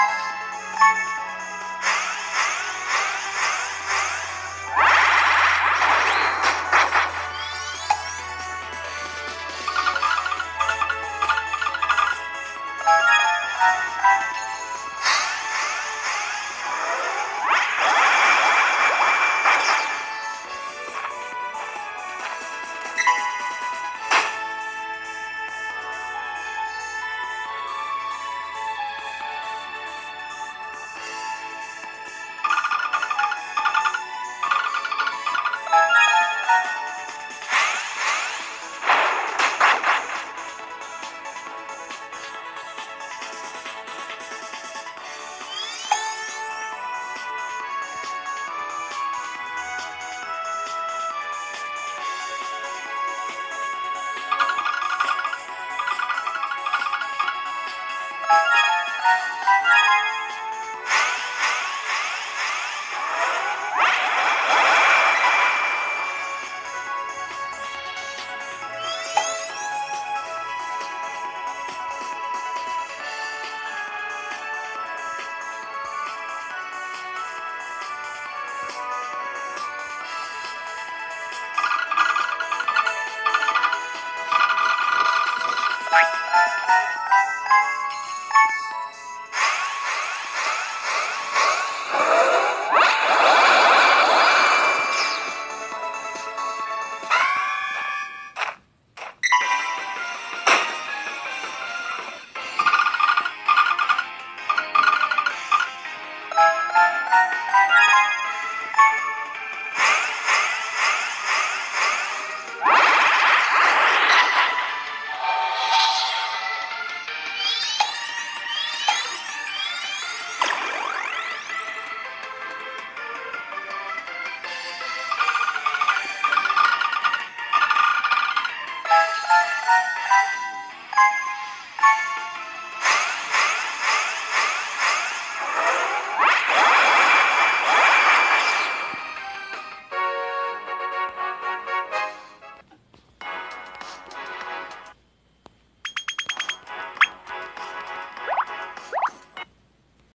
Música